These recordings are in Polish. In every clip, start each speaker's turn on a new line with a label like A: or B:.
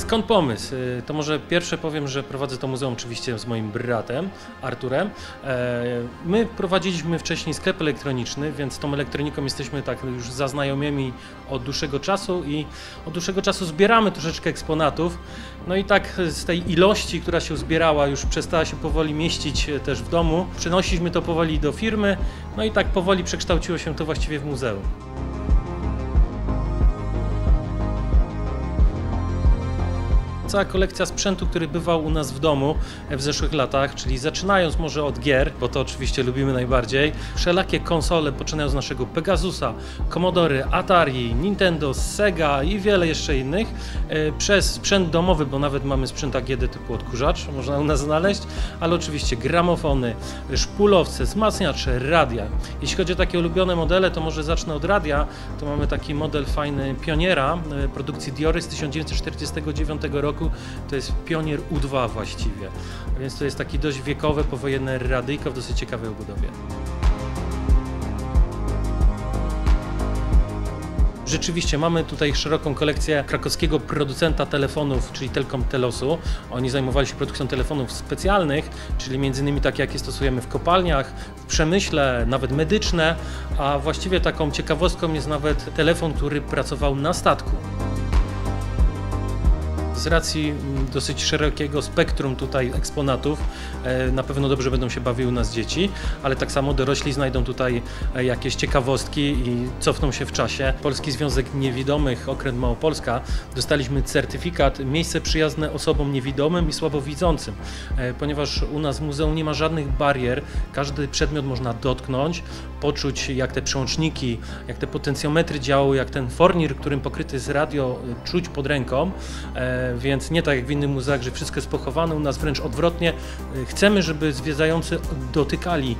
A: Skąd pomysł? Y, To może pierwsze powiem, że prowadzę to muzeum oczywiście z moim bratem, Arturem. E, My prowadziliśmy wcześniej sklep elektroniczny, więc tą elektroniką jesteśmy tak już zaznajomieni od dłuższego czasu i od dłuższego czasu zbieramy troszeczkę eksponatów. No i tak z tej ilości, która się zbierała, już przestała się powoli mieścić e, też w domu. Przenosiliśmy to powoli do firmy, no i tak powoli przekształciło się to właściwie w muzeum. Cała kolekcja sprzętu, który bywał u nas w domu w zeszłych latach, czyli zaczynając może od gier, bo to oczywiście lubimy najbardziej, wszelakie konsole poczynając z naszego Pegasusa, Commodore, Atari, Nintendo, Sega i wiele jeszcze innych, e, przez sprzęt domowy, bo nawet mamy sprzęt AGD typu odkurzacz, można u nas znaleźć, ale oczywiście gramofony, szpulowce, wzmacniacze, radia. Jeśli chodzi o takie ulubione modele, to może zacznę od radia, to mamy taki model fajny Pioniera e, produkcji Diory z 1949 roku, to jest Pionier U2 właściwie, więc to jest taki dość wiekowe, powojenne radyjko w dosyć ciekawej obudowie. Rzeczywiście mamy tutaj szeroką kolekcję krakowskiego producenta telefonów, czyli Telkom Telosu. Oni zajmowali się produkcją telefonów specjalnych, czyli między innymi takie jakie stosujemy w kopalniach, w przemyśle, nawet medyczne, a właściwie taką ciekawostką jest nawet telefon, który pracował na statku. Z racji mm, dosyć szerokiego spektrum tutaj eksponatów, e, na pewno dobrze będą się bawiły u nas dzieci, ale tak samo dorośli znajdą tutaj e, jakieś ciekawostki i cofną się w czasie. Polski Związek Niewidomych, Okręt Małopolska, dostaliśmy certyfikat miejsce przyjazne osobom niewidomym i słabowidzącym, e, ponieważ u nas w muzeum nie ma żadnych barier, każdy przedmiot można dotknąć, poczuć jak te przełączniki, jak te potencjometry działają, jak ten fornir, którym pokryty jest radio, e, czuć pod ręką, e, więc nie tak jak w innych muzeach, że wszystko jest pochowane, u nas wręcz odwrotnie. E, Chcemy, żeby zwiedzający dotykali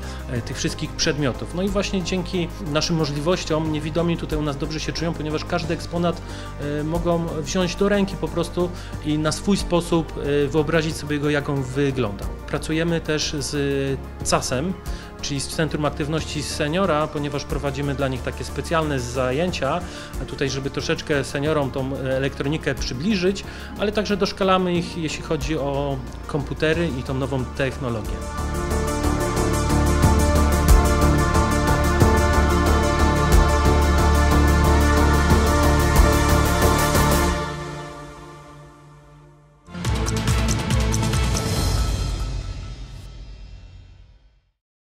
A: tych wszystkich przedmiotów. No i właśnie dzięki naszym możliwościom niewidomi tutaj u nas dobrze się czują, ponieważ każdy eksponat mogą wziąć do ręki po prostu i na swój sposób wyobrazić sobie go, jak on wygląda. Pracujemy też z CAS-em, czyli z Centrum Aktywności Seniora, ponieważ prowadzimy dla nich takie specjalne zajęcia, tutaj, żeby troszeczkę seniorom tą elektronikę przybliżyć, ale także doszkalamy ich, jeśli chodzi o komputery i tą nową technologię.